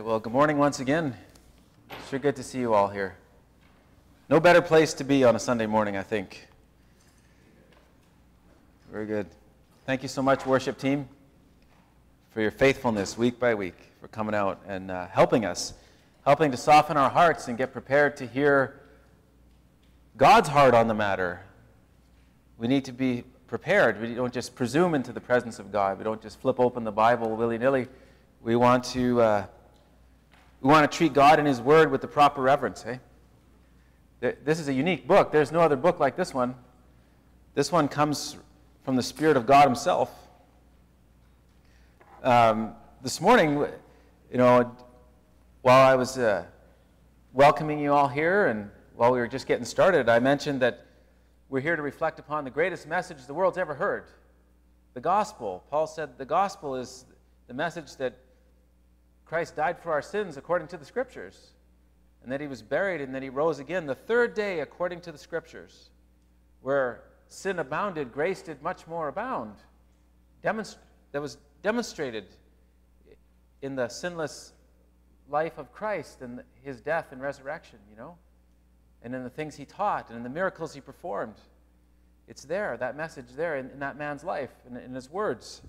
right, well, good morning once again. Sure good to see you all here. No better place to be on a Sunday morning, I think. Very good. Thank you so much, worship team, for your faithfulness week by week, for coming out and uh, helping us, helping to soften our hearts and get prepared to hear God's heart on the matter. We need to be prepared. We don't just presume into the presence of God. We don't just flip open the Bible willy nilly. We want to. Uh, we want to treat God and His Word with the proper reverence, hey? This is a unique book. There's no other book like this one. This one comes from the Spirit of God Himself. Um, this morning, you know, while I was uh, welcoming you all here and while we were just getting started, I mentioned that we're here to reflect upon the greatest message the world's ever heard the gospel. Paul said the gospel is the message that Christ died for our sins according to the Scriptures, and that he was buried and that he rose again the third day according to the Scriptures. Where sin abounded, grace did much more abound. Demonst- that was demonstrated in the sinless life of Christ and his death and resurrection, you know, and in the things he taught and in the miracles he performed. It's there, that message there in, in that man's life, in, in his words.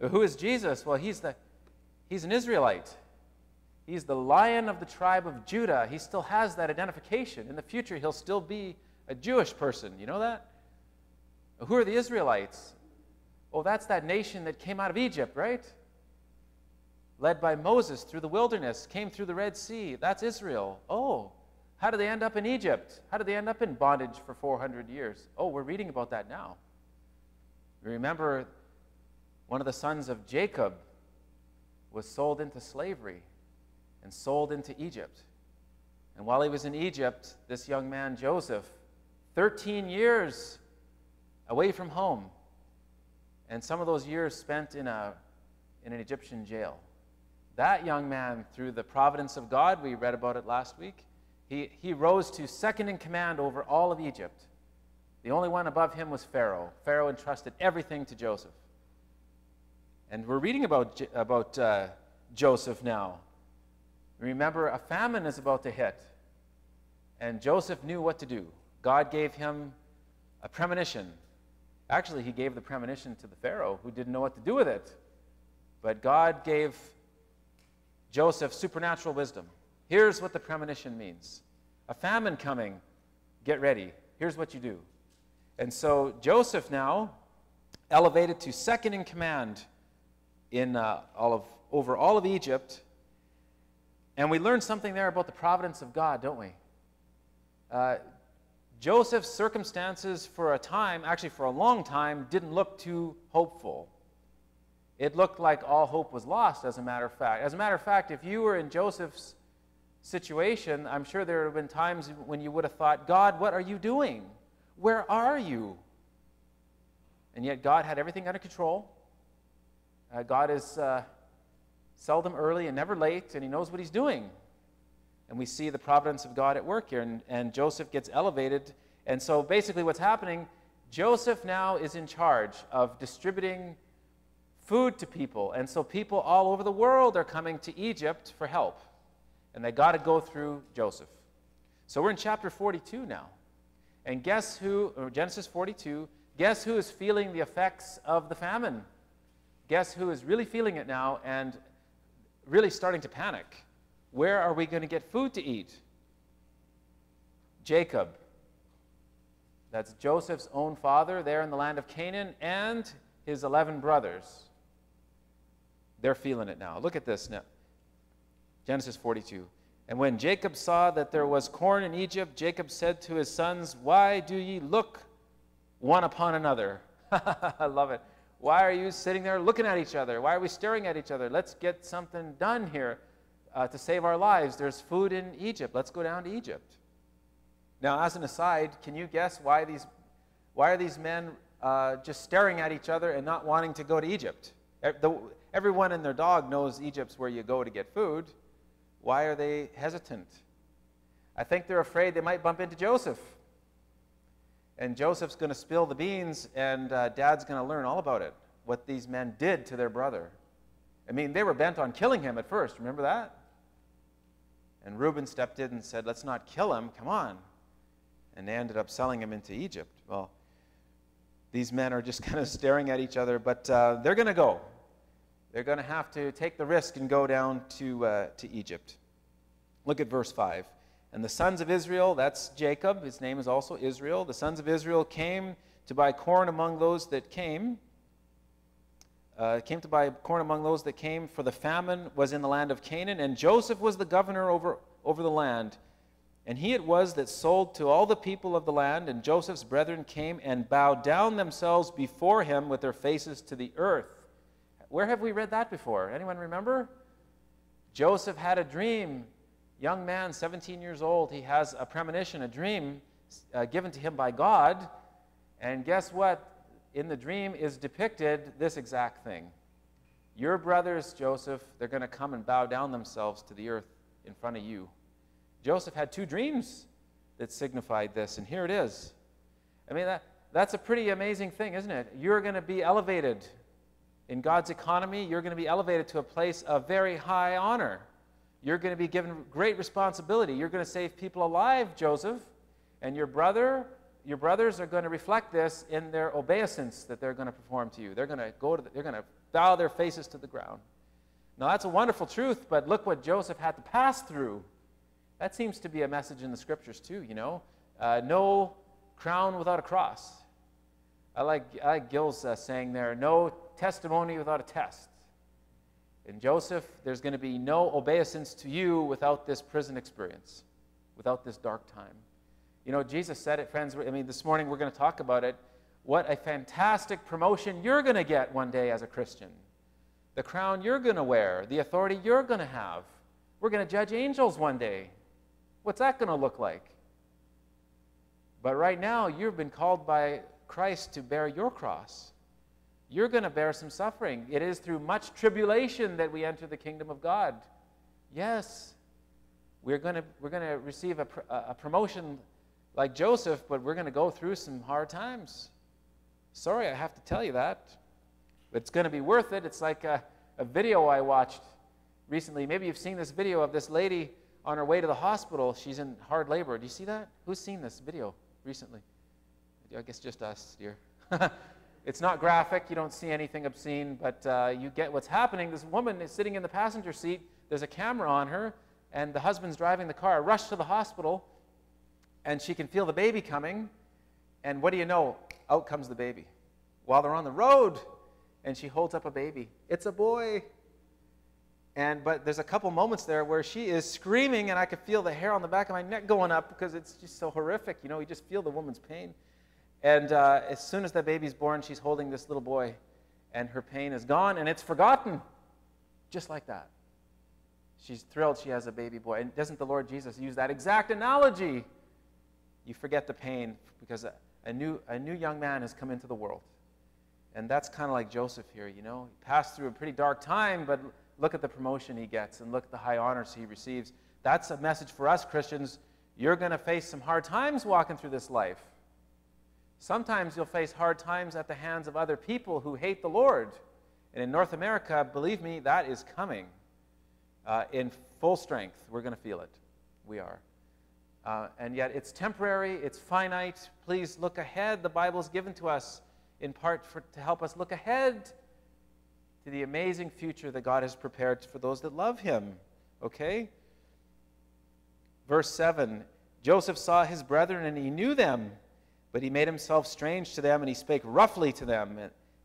Who is Jesus? Well, he's the He's an Israelite. He's the lion of the tribe of Judah. He still has that identification. In the future, he'll still be a Jewish person. You know that? Who are the Israelites? Oh, that's that nation that came out of Egypt, right? Led by Moses through the wilderness, came through the Red Sea. That's Israel. Oh, how did they end up in Egypt? How did they end up in bondage for 400 years? Oh, we're reading about that now. Remember one of the sons of Jacob was sold into slavery and sold into Egypt. And while he was in Egypt, this young man, Joseph, 13 years away from home, and some of those years spent in, a, in an Egyptian jail. That young man, through the providence of God, we read about it last week, he, he rose to second in command over all of Egypt. The only one above him was Pharaoh. Pharaoh entrusted everything to Joseph. And we're reading about, about uh, Joseph now. Remember, a famine is about to hit. And Joseph knew what to do. God gave him a premonition. Actually, he gave the premonition to the Pharaoh who didn't know what to do with it. But God gave Joseph supernatural wisdom. Here's what the premonition means a famine coming, get ready. Here's what you do. And so Joseph now, elevated to second in command in uh, all of, over all of Egypt. And we learn something there about the providence of God, don't we? Uh, Joseph's circumstances for a time, actually for a long time, didn't look too hopeful. It looked like all hope was lost, as a matter of fact. As a matter of fact, if you were in Joseph's situation, I'm sure there have been times when you would have thought, God, what are you doing? Where are you? And yet God had everything under control. Uh, God is uh, seldom early and never late, and He knows what He's doing. And we see the providence of God at work here, and, and Joseph gets elevated. And so basically, what's happening, Joseph now is in charge of distributing food to people. And so people all over the world are coming to Egypt for help. And they got to go through Joseph. So we're in chapter 42 now. And guess who, Genesis 42, guess who is feeling the effects of the famine? Guess who is really feeling it now and really starting to panic? Where are we going to get food to eat? Jacob. That's Joseph's own father there in the land of Canaan and his 11 brothers. They're feeling it now. Look at this now. Genesis 42. And when Jacob saw that there was corn in Egypt, Jacob said to his sons, Why do ye look one upon another? I love it. Why are you sitting there looking at each other? Why are we staring at each other? Let's get something done here uh, to save our lives. There's food in Egypt. Let's go down to Egypt. Now, as an aside, can you guess why these, why are these men uh, just staring at each other and not wanting to go to Egypt? Everyone and their dog knows Egypt's where you go to get food. Why are they hesitant? I think they're afraid they might bump into Joseph and Joseph's going to spill the beans, and uh, dad's going to learn all about it, what these men did to their brother. I mean, they were bent on killing him at first. Remember that? And Reuben stepped in and said, Let's not kill him. Come on. And they ended up selling him into Egypt. Well, these men are just kind of staring at each other, but uh, they're going to go. They're going to have to take the risk and go down to, uh, to Egypt. Look at verse 5. And the sons of Israel, that's Jacob, his name is also Israel. The sons of Israel came to buy corn among those that came. Uh, came to buy corn among those that came, for the famine was in the land of Canaan, and Joseph was the governor over, over the land. And he it was that sold to all the people of the land, and Joseph's brethren came and bowed down themselves before him with their faces to the earth. Where have we read that before? Anyone remember? Joseph had a dream young man, 17 years old, he has a premonition, a dream uh, given to him by God. And guess what? In the dream is depicted this exact thing. Your brothers, Joseph, they're going to come and bow down themselves to the earth in front of you. Joseph had two dreams that signified this, and here it is. I mean, that, that's a pretty amazing thing, isn't it? You're going to be elevated in God's economy, you're going to be elevated to a place of very high honor. You're going to be given great responsibility. You're going to save people alive, Joseph. And your brother, your brothers are going to reflect this in their obeisance that they're going to perform to you. They're going to go to the, they're going to bow their faces to the ground. Now that's a wonderful truth, but look what Joseph had to pass through. That seems to be a message in the scriptures too, you know. Uh, no crown without a cross. I like, I like Gill's uh, saying there, no testimony without a test. And Joseph, there's going to be no obeisance to you without this prison experience, without this dark time. You know, Jesus said it, friends. I mean, this morning we're going to talk about it. What a fantastic promotion you're going to get one day as a Christian. The crown you're going to wear, the authority you're going to have. We're going to judge angels one day. What's that going to look like? But right now, you've been called by Christ to bear your cross you're going to bear some suffering. It is through much tribulation that we enter the kingdom of God. Yes, we're going to, we're going to receive a, a promotion like Joseph, but we're going to go through some hard times. Sorry, I have to tell you that. But it's going to be worth it. It's like a, a video I watched recently. Maybe you've seen this video of this lady on her way to the hospital. She's in hard labor. Do you see that? Who's seen this video recently? I guess just us, dear. It's not graphic, you don't see anything obscene, but uh, you get what's happening. This woman is sitting in the passenger seat, there's a camera on her, and the husband's driving the car. Rush to the hospital, and she can feel the baby coming, and what do you know? Out comes the baby. While they're on the road, and she holds up a baby. It's a boy. And but there's a couple moments there where she is screaming, and I could feel the hair on the back of my neck going up because it's just so horrific. You know, you just feel the woman's pain. And uh, as soon as that baby's born, she's holding this little boy, and her pain is gone, and it's forgotten. Just like that. She's thrilled she has a baby boy. And doesn't the Lord Jesus use that exact analogy? You forget the pain because a, a new, a new young man has come into the world. And that's kind of like Joseph here, you know. He passed through a pretty dark time, but look at the promotion he gets and look at the high honors he receives. That's a message for us Christians. You're going to face some hard times walking through this life. Sometimes you'll face hard times at the hands of other people who hate the Lord. And in North America, believe me, that is coming uh, in full strength. We're going to feel it. We are. Uh, and yet it's temporary, it's finite. Please look ahead. The Bible is given to us in part for, to help us look ahead to the amazing future that God has prepared for those that love Him. Okay? Verse 7 Joseph saw his brethren and he knew them. But he made himself strange to them, and he spake roughly to them.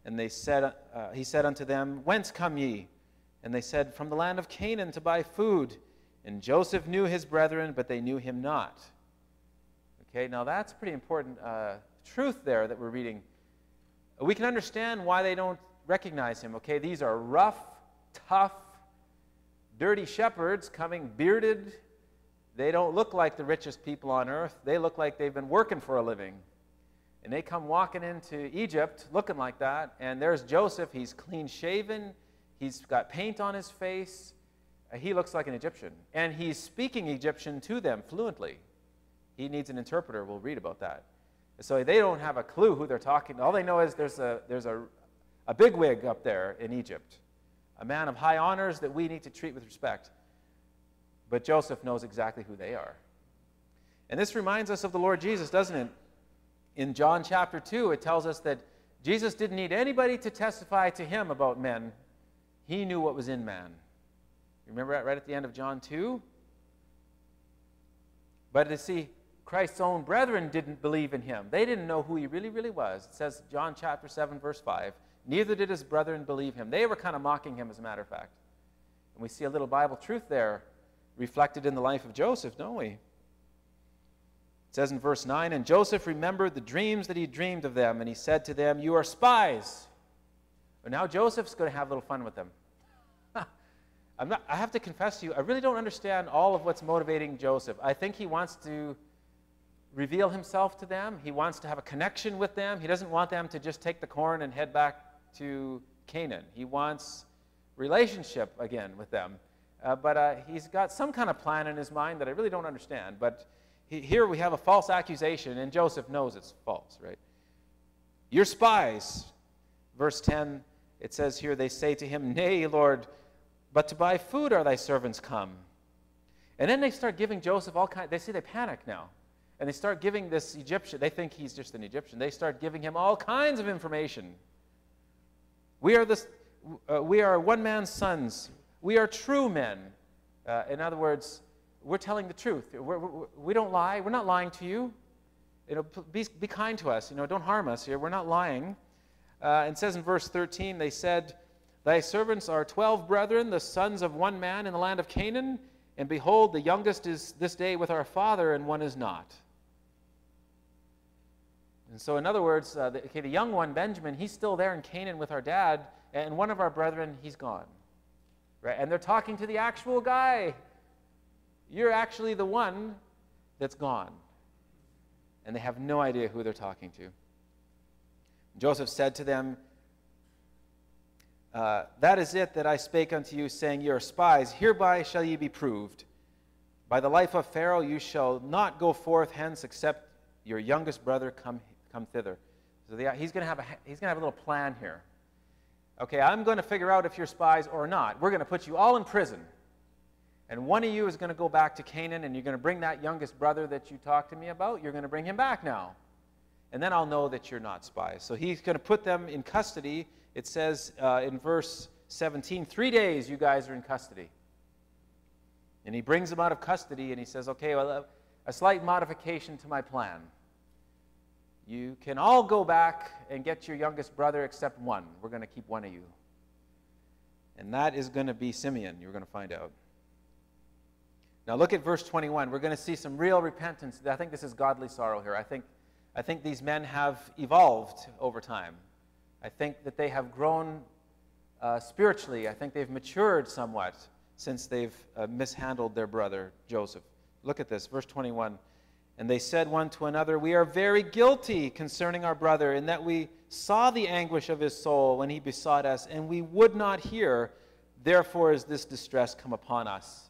And they said, uh, he said unto them, Whence come ye? And they said, From the land of Canaan to buy food. And Joseph knew his brethren, but they knew him not. Okay, now that's pretty important uh, truth there that we're reading. We can understand why they don't recognize him. Okay, these are rough, tough, dirty shepherds coming bearded. They don't look like the richest people on earth. They look like they've been working for a living. And they come walking into Egypt looking like that. And there's Joseph. He's clean shaven, he's got paint on his face. Uh, he looks like an Egyptian. And he's speaking Egyptian to them fluently. He needs an interpreter. We'll read about that. So they don't have a clue who they're talking to. All they know is there's a, there's a, a bigwig up there in Egypt, a man of high honors that we need to treat with respect. But Joseph knows exactly who they are. And this reminds us of the Lord Jesus, doesn't it? In John chapter 2, it tells us that Jesus didn't need anybody to testify to him about men. He knew what was in man. Remember that right at the end of John 2? But to see, Christ's own brethren didn't believe in him. They didn't know who he really, really was. It says, John chapter 7, verse 5, neither did his brethren believe him. They were kind of mocking him, as a matter of fact. And we see a little Bible truth there reflected in the life of Joseph, don't we? It says in verse 9, And Joseph remembered the dreams that he dreamed of them, and he said to them, You are spies. But now Joseph's going to have a little fun with them. I'm not, I have to confess to you, I really don't understand all of what's motivating Joseph. I think he wants to reveal himself to them. He wants to have a connection with them. He doesn't want them to just take the corn and head back to Canaan. He wants relationship again with them. Uh, but uh, he's got some kind of plan in his mind that I really don't understand. But here we have a false accusation, and Joseph knows it's false, right? You're spies. Verse 10, it says here, they say to him, Nay, Lord, but to buy food are thy servants come. And then they start giving Joseph all kinds, they say they panic now. And they start giving this Egyptian, they think he's just an Egyptian. They start giving him all kinds of information. We are, this, uh, we are one man's sons. We are true men. Uh, in other words, we're telling the truth. We're, we're, we do not lie. We're not lying to you. you know, be, be kind to us. You know, don't harm us here. We're not lying. Uh, it says in verse 13, they said, Thy servants are twelve brethren, the sons of one man in the land of Canaan, and behold, the youngest is this day with our father, and one is not. And so, in other words, uh, the, okay, the young one, Benjamin, he's still there in Canaan with our dad, and one of our brethren, he's gone. Right? And they're talking to the actual guy. You're actually the one that's gone. And they have no idea who they're talking to. Joseph said to them, uh, That is it that I spake unto you, saying, Ye are spies. Hereby shall ye be proved. By the life of Pharaoh you shall not go forth hence, except your youngest brother come, come thither. So he's going to have a he's going to have a little plan here. Okay, I'm going to figure out if you're spies or not. We're going to put you all in prison. And one of you is going to go back to Canaan, and you're going to bring that youngest brother that you talked to me about, you're going to bring him back now. And then I'll know that you're not spies. So he's going to put them in custody it says uh, in verse 17, three days you guys are in custody. And he brings them out of custody and he says, okay, well, a slight modification to my plan. You can all go back and get your youngest brother except one. We're going to keep one of you. And that is going to be Simeon, you're going to find out. Now look at verse 21. We're going to see some real repentance. I think this is godly sorrow here. I think, I think these men have evolved over time. I think that they have grown uh, spiritually. I think they've matured somewhat since they've uh, mishandled their brother Joseph. Look at this, verse 21. And they said one to another, We are very guilty concerning our brother, in that we saw the anguish of his soul when he besought us, and we would not hear. Therefore is this distress come upon us.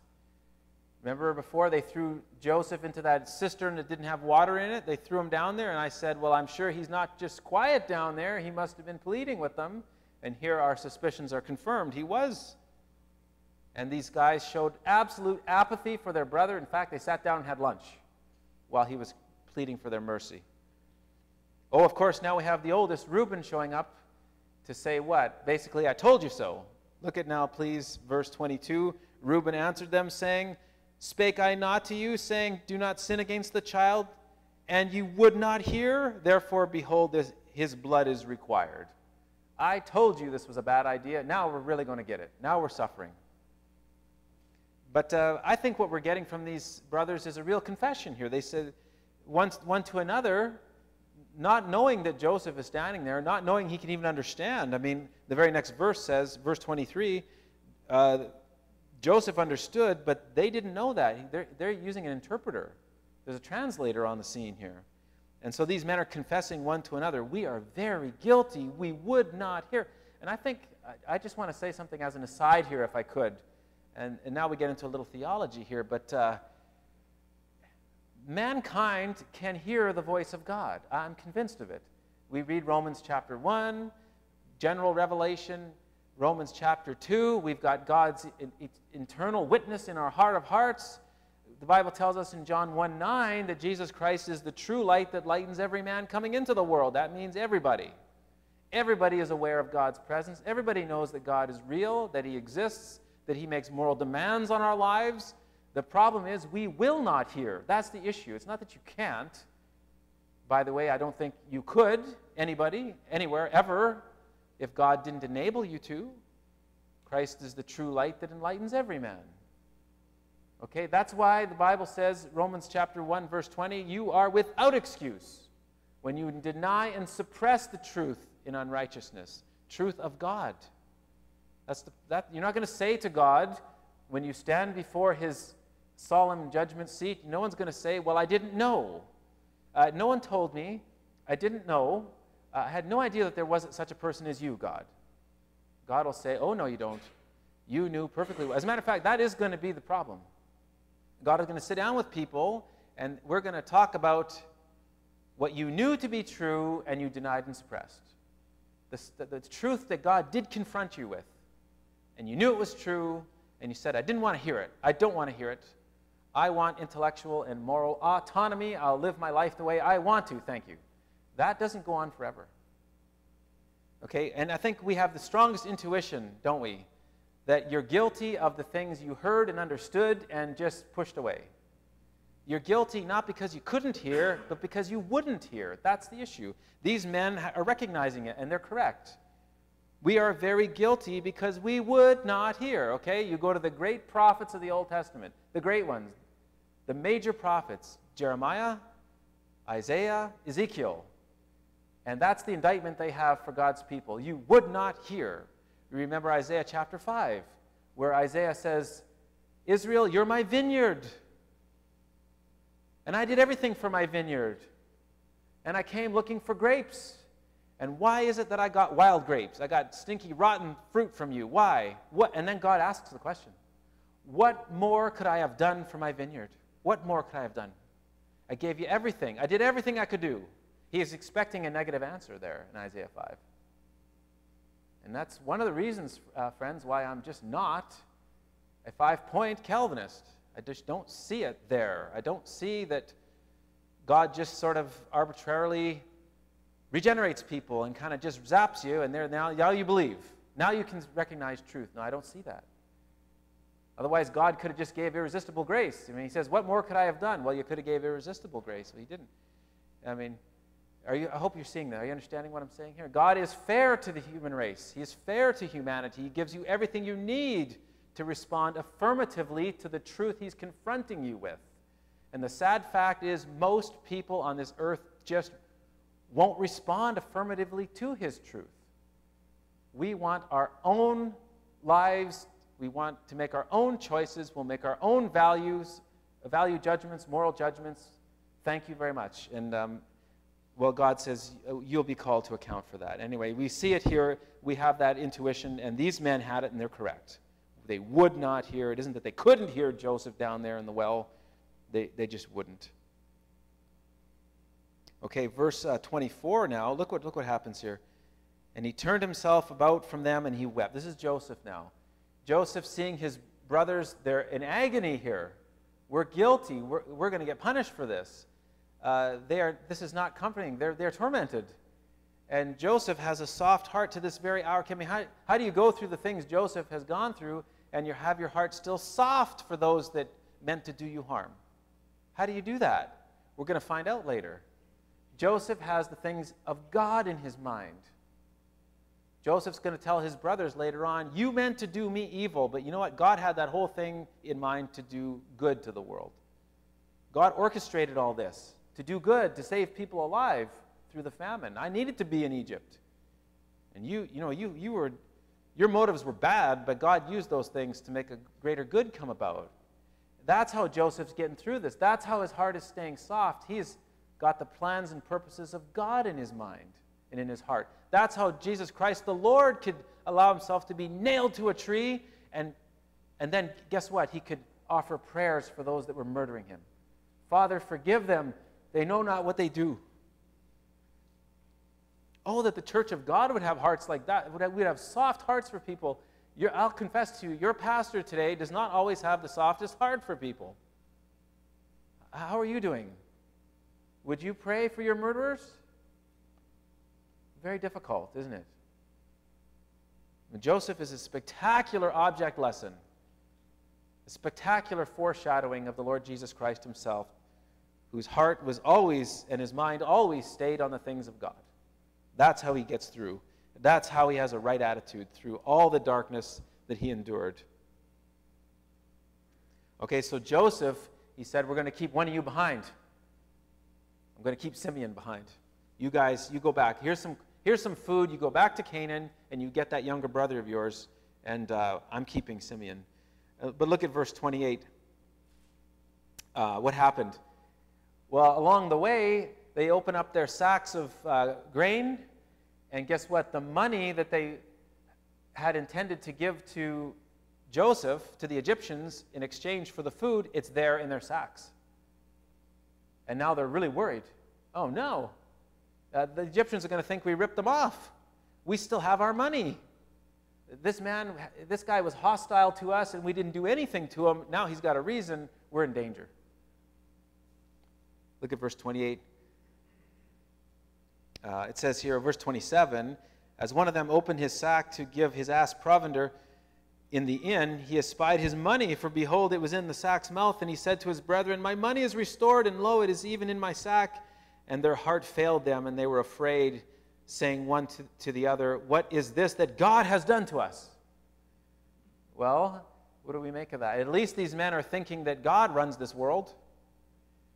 Remember before they threw Joseph into that cistern that didn't have water in it? They threw him down there, and I said, Well, I'm sure he's not just quiet down there. He must have been pleading with them. And here our suspicions are confirmed. He was. And these guys showed absolute apathy for their brother. In fact, they sat down and had lunch while he was pleading for their mercy. Oh, of course, now we have the oldest, Reuben, showing up to say what? Basically, I told you so. Look at now, please, verse 22. Reuben answered them, saying, Spake I not to you, saying, Do not sin against the child? And you would not hear? Therefore, behold, this, his blood is required. I told you this was a bad idea. Now we're really going to get it. Now we're suffering. But uh, I think what we're getting from these brothers is a real confession here. They said one, one to another, not knowing that Joseph is standing there, not knowing he can even understand. I mean, the very next verse says, verse 23, uh, Joseph understood, but they didn't know that. They're, they're using an interpreter. There's a translator on the scene here. And so these men are confessing one to another, We are very guilty. We would not hear. And I think, I, just want to say something as an aside here, if I could. And, and now we get into a little theology here, but uh, mankind can hear the voice of God. I'm convinced of it. We read Romans chapter 1, general revelation, Romans chapter 2, we've got God's internal witness in our heart of hearts. The Bible tells us in John 1 9 that Jesus Christ is the true light that lightens every man coming into the world. That means everybody. Everybody is aware of God's presence. Everybody knows that God is real, that He exists, that He makes moral demands on our lives. The problem is we will not hear. That's the issue. It's not that you can't. By the way, I don't think you could, anybody, anywhere, ever, if God didn't enable you to. Christ is the true light that enlightens every man. Okay, that's why the Bible says, Romans chapter 1, verse 20, you are without excuse when you deny and suppress the truth in unrighteousness, truth of God. That's the, that, you're not going to say to God when you stand before his solemn judgment seat, no one's going to say, Well, I didn't know. Uh, no one told me. I didn't know. Uh, I had no idea that there wasn't such a person as you, God. God will say, Oh, no, you don't. You knew perfectly well. As a matter of fact, that is going to be the problem. God is going to sit down with people, and we're going to talk about what you knew to be true and you denied and suppressed. The, the, the truth that God did confront you with, and you knew it was true, and you said, I didn't want to hear it. I don't want to hear it. I want intellectual and moral autonomy. I'll live my life the way I want to, thank you. That doesn't go on forever. Okay, and I think we have the strongest intuition, don't we? That you're guilty of the things you heard and understood and just pushed away. You're guilty not because you couldn't hear, but because you wouldn't hear. That's the issue. These men are recognizing it, and they're correct. We are very guilty because we would not hear, okay? You go to the great prophets of the Old Testament, the great ones, the major prophets Jeremiah, Isaiah, Ezekiel. And that's the indictment they have for God's people. You would not hear. Remember Isaiah chapter 5, where Isaiah says, Israel, you're my vineyard. And I did everything for my vineyard. And I came looking for grapes. And why is it that I got wild grapes? I got stinky, rotten fruit from you. Why? What? And then God asks the question What more could I have done for my vineyard? What more could I have done? I gave you everything. I did everything I could do. He is expecting a negative answer there in Isaiah 5. And that's one of the reasons, uh, friends, why I'm just not a five point Calvinist. I just don't see it there. I don't see that God just sort of arbitrarily regenerates people and kind of just zaps you, and there now, now you believe. Now you can recognize truth. No, I don't see that. Otherwise, God could have just gave irresistible grace. I mean, he says, "What more could I have done?" Well, you could have gave irresistible grace, but he didn't. I mean, are you, I hope you're seeing that. Are you understanding what I'm saying here? God is fair to the human race. He is fair to humanity. He gives you everything you need to respond affirmatively to the truth He's confronting you with. And the sad fact is, most people on this earth just won't respond affirmatively to His truth. We want our own lives, we want to make our own choices, we'll make our own values, value judgments, moral judgments. Thank you very much. And um, well, God says uh, you'll be called to account for that. Anyway, we see it here. We have that intuition, and these men had it, and they're correct. They would not hear. It isn't that they couldn't hear Joseph down there in the well, they, they just wouldn't. Okay, verse uh, 24 now. Look what, look what happens here. And he turned himself about from them and he wept. This is Joseph now. Joseph seeing his brothers, they're in agony here. We're guilty. We're, we're going to get punished for this. Uh, they are, this is not comforting. They're, they're tormented. And Joseph has a soft heart to this very hour. We, how, how do you go through the things Joseph has gone through and you have your heart still soft for those that meant to do you harm? How do you do that? We're going to find out later. Joseph has the things of God in his mind. Joseph's going to tell his brothers later on, You meant to do me evil, but you know what? God had that whole thing in mind to do good to the world. God orchestrated all this to do good, to save people alive through the famine. I needed to be in Egypt. And you, you know, you, you were, your motives were bad, but God used those things to make a greater good come about. That's how Joseph's getting through this. That's how his heart is staying soft. He's got the plans and purposes of God in his mind and in his heart. That's how Jesus Christ, the Lord, could allow himself to be nailed to a tree, and, and then guess what? He could offer prayers for those that were murdering him. Father, forgive them. They know not what they do. Oh, that the church of God would have hearts like that. We'd have soft hearts for people. I'll confess to you, your pastor today does not always have the softest heart for people. How are you doing? Would you pray for your murderers? Very difficult, isn't it? Joseph is a spectacular object lesson, a spectacular foreshadowing of the Lord Jesus Christ himself, whose heart was always and his mind always stayed on the things of God. That's how he gets through. That's how he has a right attitude through all the darkness that he endured. Okay, so Joseph, he said, We're going to keep one of you behind. I'm going to keep Simeon behind. You guys, you go back. Here's some, here's some food. You go back to Canaan and you get that younger brother of yours, and uh, I'm keeping Simeon. Uh, but look at verse 28. Uh, what happened? Well, along the way, they open up their sacks of uh, grain, and guess what? The money that they had intended to give to Joseph, to the Egyptians, in exchange for the food, it's there in their sacks. And now they're really worried. Oh no, uh, the Egyptians are going to think we ripped them off. We still have our money. This man, this guy was hostile to us and we didn't do anything to him. Now he's got a reason. We're in danger. Look at verse 28. Uh, it says here, verse 27 As one of them opened his sack to give his ass provender in the inn, he espied his money, for behold, it was in the sack's mouth. And he said to his brethren, My money is restored, and lo, it is even in my sack. And their heart failed them, and they were afraid, saying one to, to the other, What is this that God has done to us? Well, what do we make of that? At least these men are thinking that God runs this world.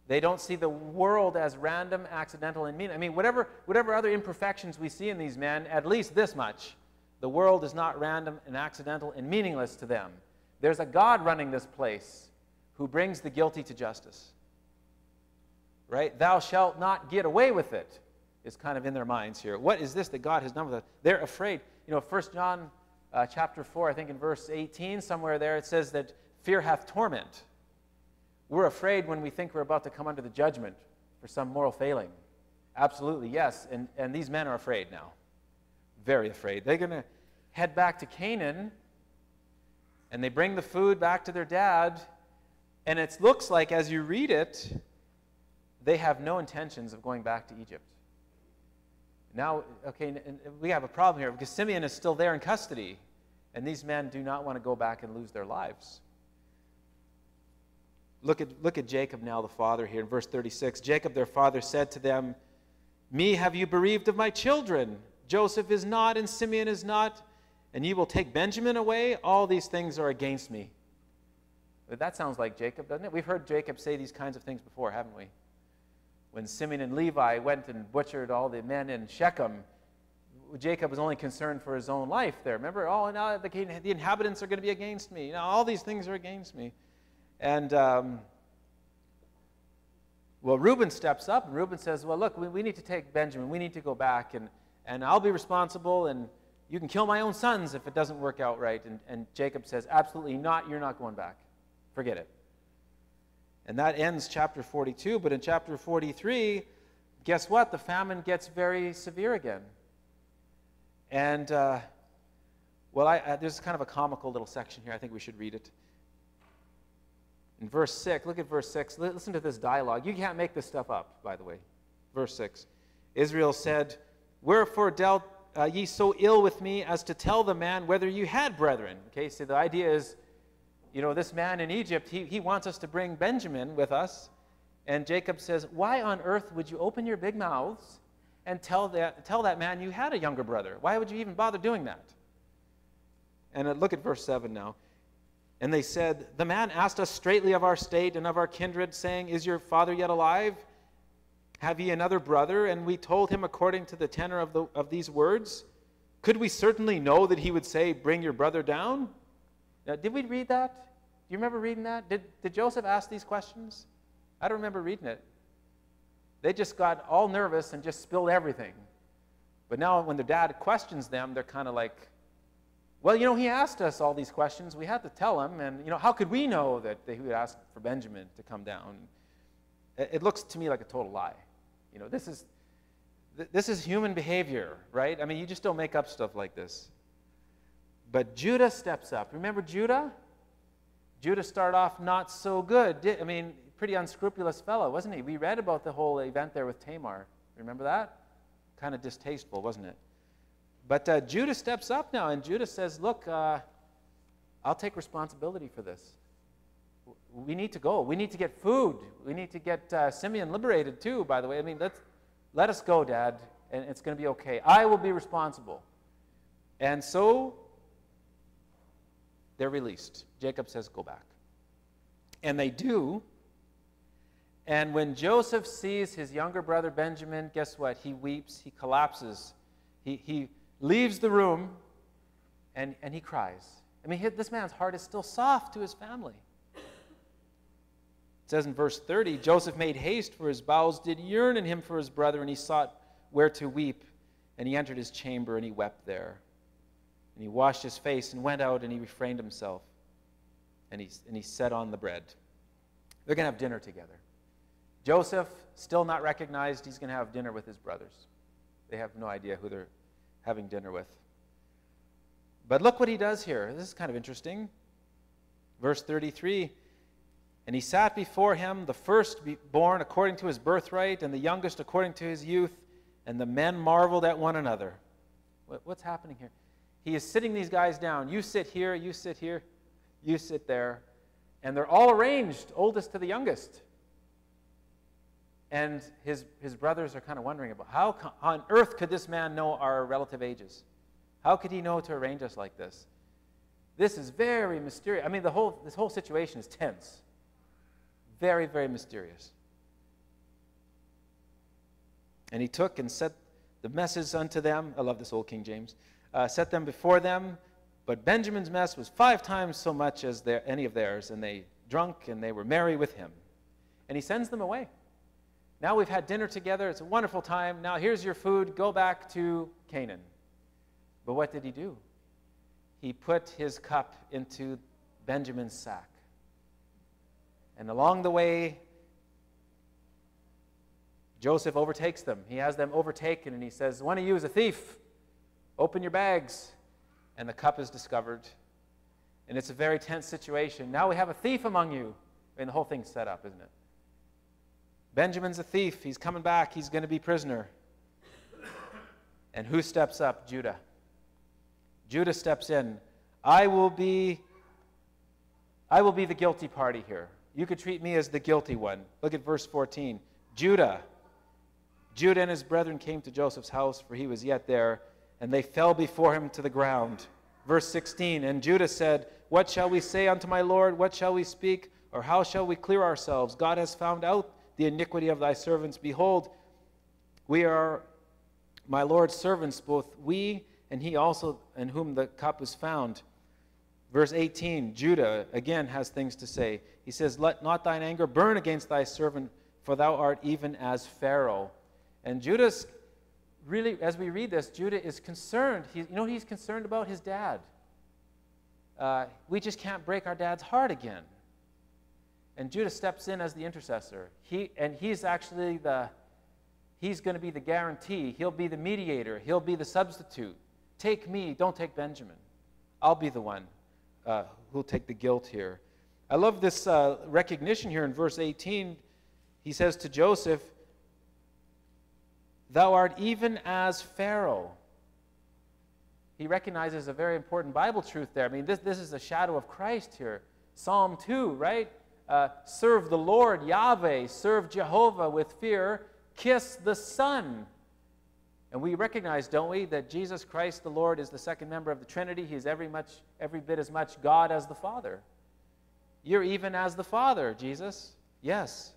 They don't see the world as random, accidental, and mean. I mean, whatever, whatever other imperfections we see in these men, at least this much the world is not random and accidental and meaningless to them. There's a God running this place who brings the guilty to justice. Right? Thou shalt not get away with it is kind of in their minds here. What is this that God has done with us? They're afraid. You know, 1 John uh, chapter 4, I think in verse 18, somewhere there, it says that fear hath torment. We're afraid when we think we're about to come under the judgment for some moral failing. Absolutely, yes. And, and these men are afraid now. Very afraid. They're going to head back to Canaan, and they bring the food back to their dad. And it looks like, as you read it, they have no intentions of going back to Egypt. Now, okay, we have a problem here because Simeon is still there in custody, and these men do not want to go back and lose their lives. Look at, look at Jacob now, the father, here in verse 36. Jacob, their father, said to them, Me have you bereaved of my children. Joseph is not, and Simeon is not, and ye will take Benjamin away. All these things are against me. That sounds like Jacob, doesn't it? We've heard Jacob say these kinds of things before, haven't we? When Simeon and Levi went and butchered all the men in Shechem, Jacob was only concerned for his own life there. Remember, oh, now the, the inhabitants are going to be against me. Now all these things are against me. And, um, well, Reuben steps up, and Reuben says, Well, look, we, we need to take Benjamin. We need to go back, and, and I'll be responsible, and you can kill my own sons if it doesn't work out right. And, and Jacob says, Absolutely not. You're not going back. Forget it. And that ends chapter 42. But in chapter 43, guess what? The famine gets very severe again. And, uh, well, I, there's kind of a comical little section here. I think we should read it. In verse 6, look at verse 6. Listen to this dialogue. You can't make this stuff up, by the way. Verse 6. Israel said, Wherefore dealt uh, ye so ill with me as to tell the man whether you had brethren? Okay, so the idea is, you know, this man in Egypt, he, he wants us to bring Benjamin with us. And Jacob says, Why on earth would you open your big mouths and tell that, tell that man you had a younger brother? Why would you even bother doing that? And uh, look at verse 7 now. And they said, The man asked us straightly of our state and of our kindred, saying, Is your father yet alive? Have ye another brother? And we told him according to the tenor of, the, of these words. Could we certainly know that he would say, Bring your brother down? Now, did we read that? Do you remember reading that? Did, did Joseph ask these questions? I don't remember reading it. They just got all nervous and just spilled everything. But now, when their dad questions them, they're kind of like, well, you know, he asked us all these questions. We had to tell him. And, you know, how could we know that he would ask for Benjamin to come down? It, looks to me like a total lie. You know, this is, this is human behavior, right? I mean, you just don't make up stuff like this. But Judah steps up. Remember Judah? Judah started off not so good. I mean, pretty unscrupulous fellow, wasn't he? We read about the whole event there with Tamar. Remember that? Kind of distasteful, wasn't it? But uh, Judah steps up now, and Judah says, Look, uh, I'll take responsibility for this. We need to go. We need to get food. We need to get uh, Simeon liberated, too, by the way. I mean, let's, let us go, Dad, and it's going to be okay. I will be responsible. And so they're released. Jacob says, Go back. And they do. And when Joseph sees his younger brother Benjamin, guess what? He weeps, he collapses, he, he leaves the room, and, and he cries. I mean, this man's heart is still soft to his family. It says in verse 30 Joseph made haste, for his bowels did yearn in him for his brother, and he sought where to weep. And he entered his chamber, and he wept there. And he washed his face and went out, and he refrained himself. And he, and he set on the bread. They're going to have dinner together. Joseph, still not recognized, he's going to have dinner with his brothers. They have no idea who they're having dinner with. But look what he does here. This is kind of interesting. Verse 33 And he sat before him, the firstborn according to his birthright, and the youngest according to his youth, and the men marveled at one another. What's happening here? He is sitting these guys down. You sit here, you sit here, you sit there. And they're all arranged, oldest to the youngest. And his, his brothers are kind of wondering about how on earth could this man know our relative ages? How could he know to arrange us like this? This is very mysterious. I mean, the whole, this whole situation is tense. Very, very mysterious. And he took and set the messes unto them. I love this old King James. Uh, set them before them. But Benjamin's mess was five times so much as their, any of theirs, and they drunk and they were merry with him. And he sends them away. Now we've had dinner together. It's a wonderful time. Now here's your food. Go back to Canaan. But what did he do? He put his cup into Benjamin's sack. And along the way, Joseph overtakes them. He has them overtaken and he says, One of you is a thief. Open your bags. And the cup is discovered. And it's a very tense situation. Now we have a thief among you. And the whole thing's set up, isn't it? Benjamin's a thief. He's coming back. He's going to be prisoner. And who steps up? Judah. Judah steps in. I will be I will be the guilty party here. You could treat me as the guilty one. Look at verse 14. Judah. Judah and his brethren came to Joseph's house, for he was yet there, and they fell before him to the ground. Verse 16. And Judah said, What shall we say unto my Lord? What shall we speak? Or how shall we clear ourselves? God has found out the iniquity of thy servants. Behold, we are my Lord's servants, both we and he also in whom the cup is found. Verse 18, Judah again has things to say. He says, Let not thine anger burn against thy servant, for thou art even as Pharaoh. And Judah's really, as we read this, Judah is concerned. He, you know he's concerned about? His dad. Uh, we just can't break our dad's heart again. And Judah steps in as the intercessor. He, and he's actually the, he's going to be the guarantee. He'll be the mediator. He'll be the substitute. Take me, don't take Benjamin. I'll be the one uh, who'll take the guilt here. I love this uh, recognition here in verse 18. He says to Joseph, Thou art even as Pharaoh. He recognizes a very important Bible truth there. I mean, this, this is a shadow of Christ here. Psalm 2, right? Uh, serve the Lord, Yahweh, serve Jehovah with fear, kiss the Son. And we recognize, don't we, that Jesus Christ the Lord is the second member of the Trinity. He is every, much, every bit as much God as the Father. You're even as the Father, Jesus. Yes.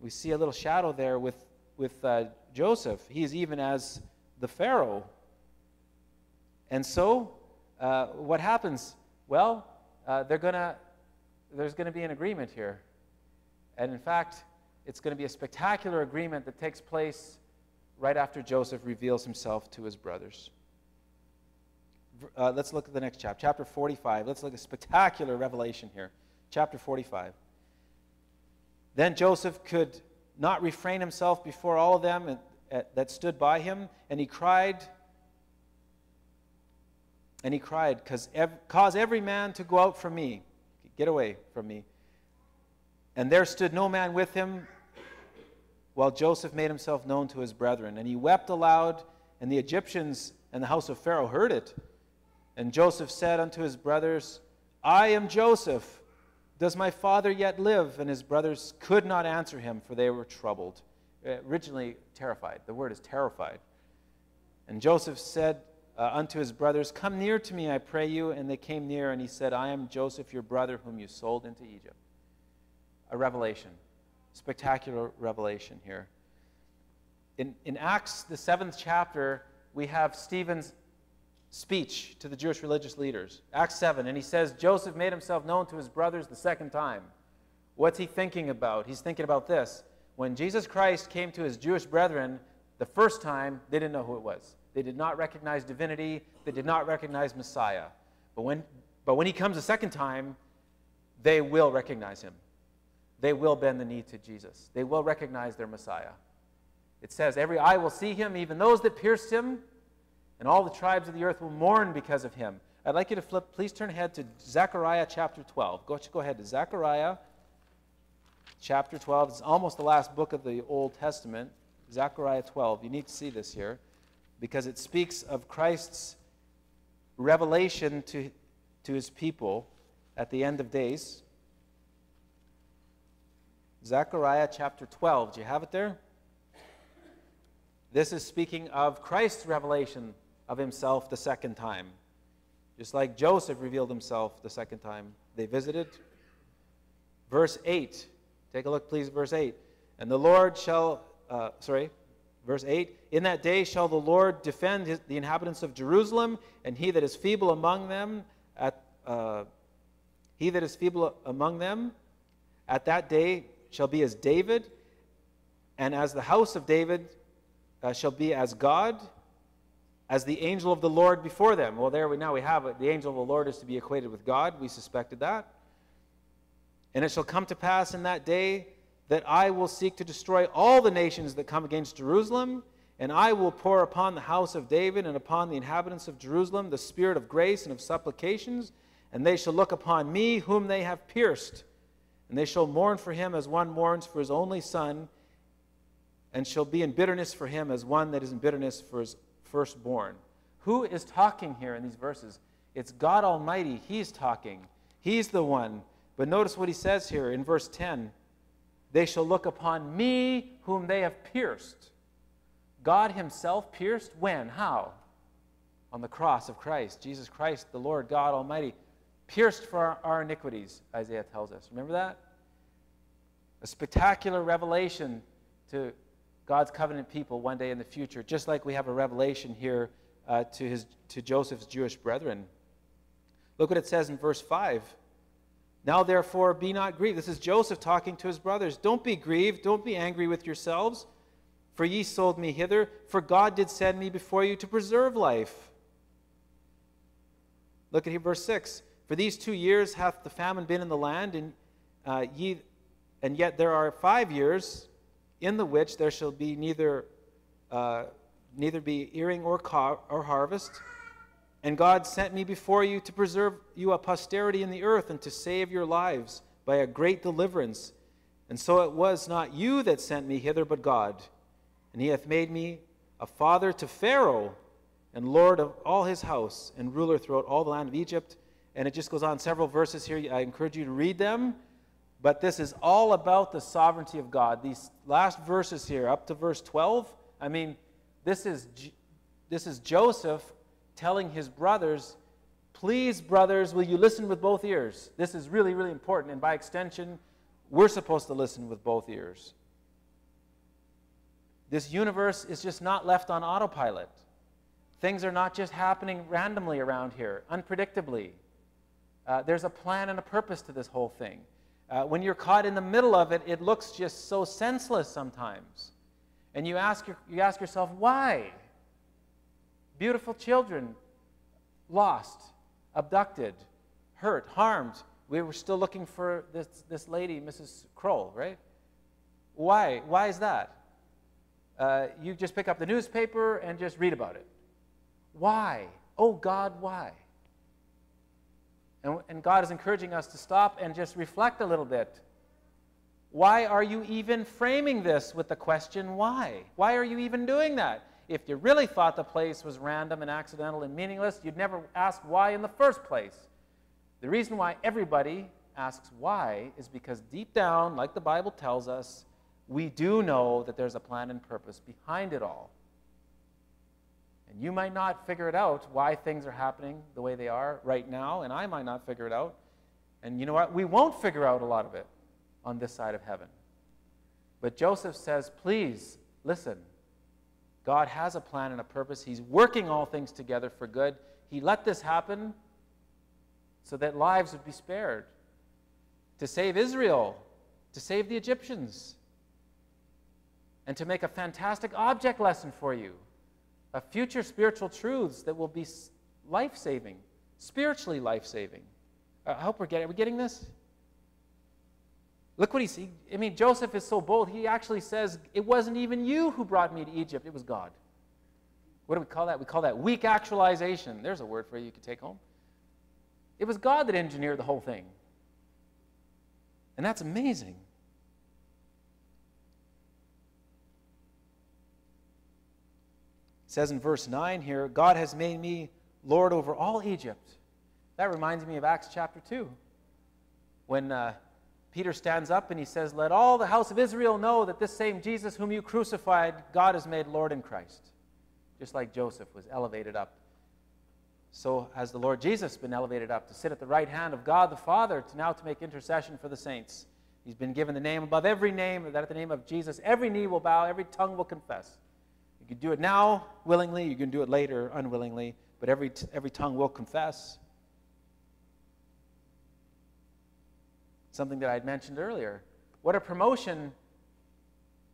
We see a little shadow there with, with uh, Joseph. He is even as the Pharaoh. And so, uh, what happens? Well, uh, they're going to there's going to be an agreement here. And in fact, it's going to be a spectacular agreement that takes place right after Joseph reveals himself to his brothers. Uh, let's look at the next chapter, chapter 45. Let's look at a spectacular revelation here. Chapter 45. Then Joseph could not refrain himself before all of them, that stood by him, and he cried, and he cried, ev- Cause every man to go out from me, get away from me. And there stood no man with him, while Joseph made himself known to his brethren. And he wept aloud, and the Egyptians and the house of Pharaoh heard it. And Joseph said unto his brothers, I am Joseph. Does my father yet live? And his brothers could not answer him, for they were troubled. Uh, originally, terrified. The word is terrified. And Joseph said uh, unto his brothers, Come near to me, I pray you. And they came near, and he said, I am Joseph, your brother, whom you sold into Egypt. A revelation, spectacular revelation here. In, in Acts, the seventh chapter, we have Stephen's speech to the Jewish religious leaders. Acts 7, and he says, Joseph made himself known to his brothers the second time. What's he thinking about? He's thinking about this. When Jesus Christ came to his Jewish brethren the first time, they didn't know who it was. They did not recognize divinity, they did not recognize Messiah. But when, but when he comes a second time, they will recognize him. They will bend the knee to Jesus. They will recognize their Messiah. It says, Every eye will see him, even those that pierced him and all the tribes of the earth will mourn because of him. I'd like you to flip, please turn ahead to Zechariah chapter 12. Go, go ahead to Zechariah chapter 12. It's almost the last book of the Old Testament. Zechariah 12. You need to see this here because it speaks of Christ's revelation to, to his people at the end of days. Zechariah chapter 12. Do you have it there? This is speaking of Christ's revelation of himself the second time. Just like Joseph revealed himself the second time they visited. Verse 8. Take a look, please, verse 8. And the Lord shall, uh, sorry, verse 8. In that day shall the Lord defend his, the inhabitants of Jerusalem, and he that is feeble among them, at, uh, he that is feeble among them, at that day shall be as David, and as the house of David uh, shall be as God, as the angel of the Lord before them. Well, there we now we have it. The angel of the Lord is to be equated with God. We suspected that. And it shall come to pass in that day that I will seek to destroy all the nations that come against Jerusalem, and I will pour upon the house of David and upon the inhabitants of Jerusalem the spirit of grace and of supplications, and they shall look upon me whom they have pierced, and they shall mourn for him as one mourns for his only son, and shall be in bitterness for him as one that is in bitterness for his firstborn. Who is talking here in these verses? It's God Almighty. He's talking. He's the one. But notice what he says here in verse 10 They shall look upon me whom they have pierced. God Himself pierced when? How? On the cross of Christ. Jesus Christ, the Lord God Almighty, pierced for our, our iniquities, Isaiah tells us. Remember that? A spectacular revelation to God's covenant people one day in the future, just like we have a revelation here uh, to, his, to Joseph's Jewish brethren. Look what it says in verse 5. Now, therefore, be not grieved. This is Joseph talking to his brothers. Don't be grieved. Don't be angry with yourselves. For ye sold me hither. For God did send me before you to preserve life. Look at here, verse 6. For these two years hath the famine been in the land, and, uh, ye, and yet there are five years in the which there shall be neither, uh, neither be earing or, car- or harvest. And God sent me before you to preserve you a posterity in the earth and to save your lives by a great deliverance. And so it was not you that sent me hither, but God. And he hath made me a father to Pharaoh, and Lord of all his house, and ruler throughout all the land of Egypt. And it just goes on several verses here. I encourage you to read them. But this is all about the sovereignty of God. These last verses here, up to verse 12, I mean, this is, this is Joseph telling his brothers, Please, brothers, will you listen with both ears? This is really, really important. And by extension, we're supposed to listen with both ears. This universe is just not left on autopilot. Things are not just happening randomly around here, unpredictably. Uh, there's a plan and a purpose to this whole thing. Uh, when you're caught in the middle of it, it looks just so senseless sometimes. And you ask, you ask yourself, why? Beautiful children lost, abducted, hurt, harmed. We were still looking for this, this lady, Mrs. Kroll, right? Why? Why is that? uh, you just pick up the newspaper and just read about it. Why? Oh God, why? And, and God is encouraging us to stop and just reflect a little bit. Why are you even framing this with the question why? Why are you even doing that? If you really thought the place was random and accidental and meaningless, you'd never ask why in the first place. The reason why everybody asks why is because deep down, like the Bible tells us, we do know that there's a plan and purpose behind it all. And you might not figure it out why things are happening the way they are right now, and I might not figure it out. And you know what? We won't figure out a lot of it on this side of heaven. But Joseph says, please listen. God has a plan and a purpose. He's working all things together for good. He let this happen so that lives would be spared, to save Israel, to save the Egyptians, and to make a fantastic object lesson for you of future spiritual truths that will be life saving, spiritually life saving. Uh, I hope we're getting, are we getting this? Look what he sees. I mean, Joseph is so bold. He actually says, It wasn't even you who brought me to Egypt, it was God. What do we call that? We call that weak actualization. There's a word for you you could take home. It was God that engineered the whole thing. And that's amazing. It says in verse 9 here, God has made me Lord over all Egypt. That reminds me of Acts chapter 2. When uh, Peter stands up and he says, Let all the house of Israel know that this same Jesus whom you crucified, God has made Lord in Christ. Just like Joseph was elevated up. So has the Lord Jesus been elevated up to sit at the right hand of God the Father to now to make intercession for the saints. He's been given the name above every name, that at the name of Jesus every knee will bow, every tongue will confess. You can do it now willingly, you can do it later unwillingly, but every, every tongue will confess. Something that I had mentioned earlier. What a promotion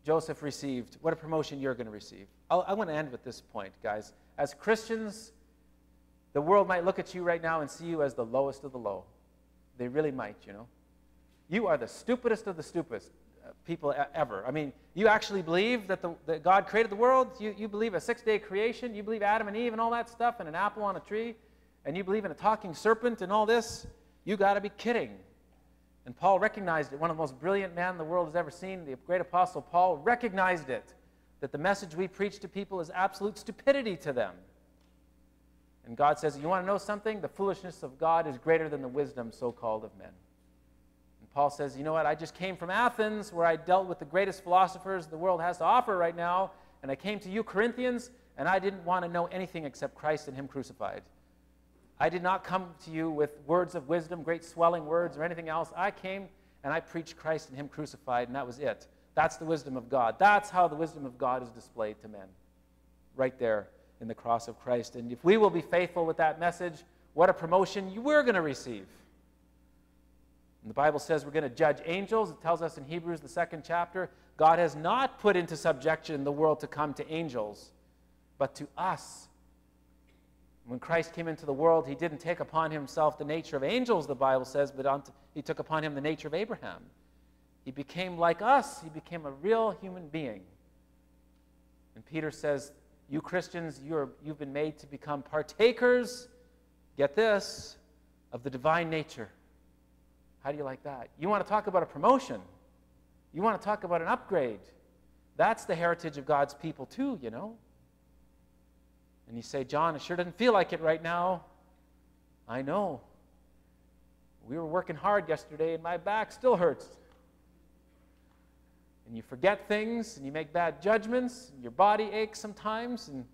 Joseph received. What a promotion you're going to receive. I'll, I want to end with this point, guys. As Christians, the world might look at you right now and see you as the lowest of the low. They really might, you know. You are the stupidest of the stupidest uh, people ever. I mean, you actually believe that, the, that God created the world. You, you believe a six day creation. You believe Adam and Eve and all that stuff and an apple on a tree. And you believe in a talking serpent and all this. You got to be kidding. And Paul recognized it. One of the most brilliant men the world has ever seen, the great apostle Paul, recognized it that the message we preach to people is absolute stupidity to them. And God says, You want to know something? The foolishness of God is greater than the wisdom so called of men. And Paul says, You know what? I just came from Athens where I dealt with the greatest philosophers the world has to offer right now. And I came to you, Corinthians, and I didn't want to know anything except Christ and Him crucified. I did not come to you with words of wisdom, great swelling words, or anything else. I came and I preached Christ and Him crucified, and that was it. That's the wisdom of God. That's how the wisdom of God is displayed to men, right there in the cross of Christ. And if we will be faithful with that message, what a promotion you we're going to receive. And the Bible says we're going to judge angels. It tells us in Hebrews, the second chapter, God has not put into subjection the world to come to angels, but to us when Christ came into the world, he didn't take upon himself the nature of angels, the Bible says, but he took upon him the nature of Abraham. He became like us, he became a real human being. And Peter says, You Christians, you're, you've been made to become partakers, get this, of the divine nature. How do you like that? You want to talk about a promotion, you want to talk about an upgrade. That's the heritage of God's people, too, you know. And you say, John, it sure doesn't feel like it right now. I know. We were working hard yesterday and my back still hurts. And you forget things and you make bad judgments and your body aches sometimes and,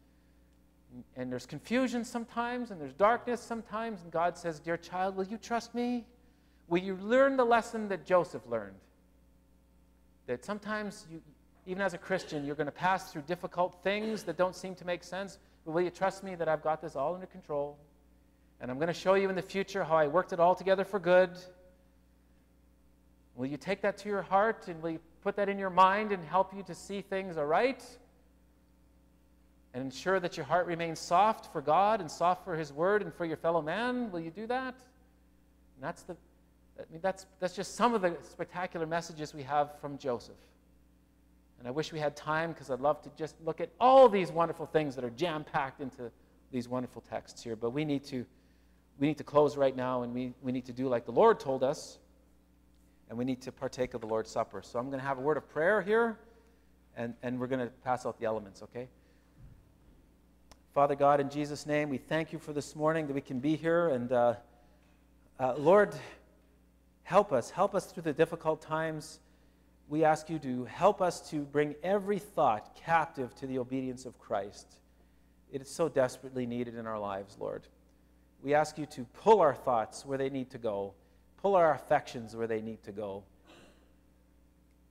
and there's confusion sometimes and there's darkness sometimes. And God says, Dear child, will you trust me? Will you learn the lesson that Joseph learned? That sometimes, you, even as a Christian, you're going to pass through difficult things that don't seem to make sense. But will you trust me that I've got this all under control? And I'm going to show you in the future how I worked it all together for good. Will you take that to your heart and will you put that in your mind and help you to see things aright? And ensure that your heart remains soft for God and soft for His Word and for your fellow man? Will you do that? And that's the I mean, that's, that's just some of the spectacular messages we have from Joseph. And I wish we had time because I'd love to just look at all these wonderful things that are jam packed into these wonderful texts here. But we need to, we need to close right now and we, we need to do like the Lord told us and we need to partake of the Lord's Supper. So I'm going to have a word of prayer here and, and we're going to pass out the elements, okay? Father God, in Jesus' name, we thank you for this morning that we can be here. And uh, uh, Lord, help us. Help us through the difficult times we ask you to help us to bring every thought captive to the obedience of Christ. It is so desperately needed in our lives, Lord. We ask you to pull our thoughts where they need to go, pull our affections where they need to go.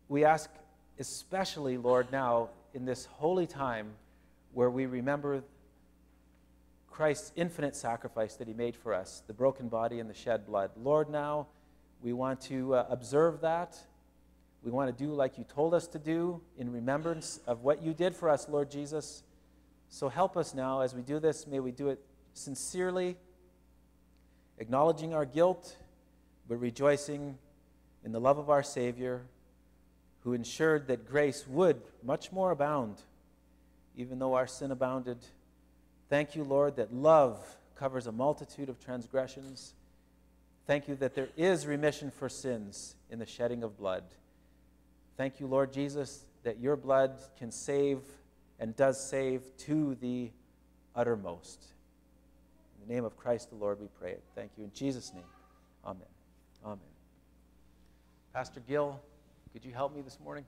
We ask, especially, Lord, now in this holy time where we remember Christ's infinite sacrifice that he made for us, the broken body and the shed blood. Lord, now we want to uh, observe that we want to do like you told us to do in remembrance of what you did for us, Lord Jesus. So help us now as we do this. May we do it sincerely, acknowledging our guilt, but rejoicing in the love of our Savior, who ensured that grace would much more abound, even though our sin abounded. Thank you, Lord, that love covers a multitude of transgressions. Thank you that there is remission for sins in the shedding of blood. Thank you, Lord Jesus, that your blood can save and does save to the uttermost. In the name of Christ the Lord, we pray it. Thank you. In Jesus' name, amen. Amen. Pastor Gill, could you help me this morning?